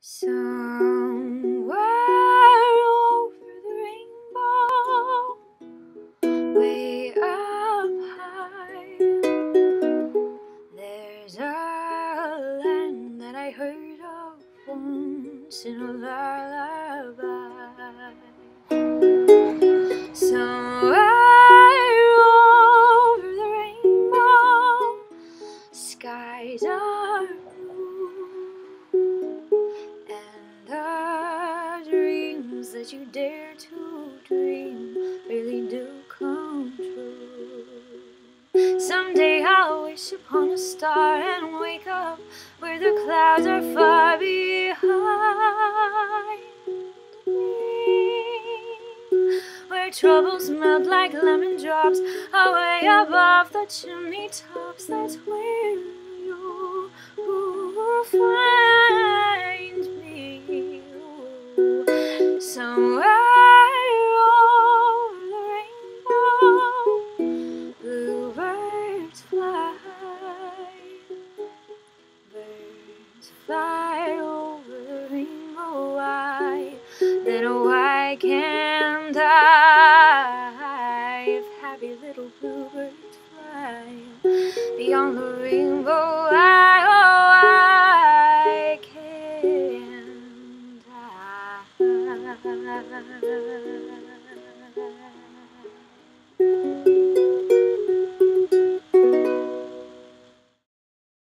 Somewhere over the rainbow, way up high, there's a land that I heard of once in a lullaby. Somewhere over the rainbow, skies are you dare to dream really do come true. Someday I'll wish upon a star and wake up where the clouds are far behind me. Where troubles melt like lemon drops away above the chimney tops. That's where fly over the rainbow why then why can't I if happy little bluebirds fly. Beyond the rainbow why oh why can't I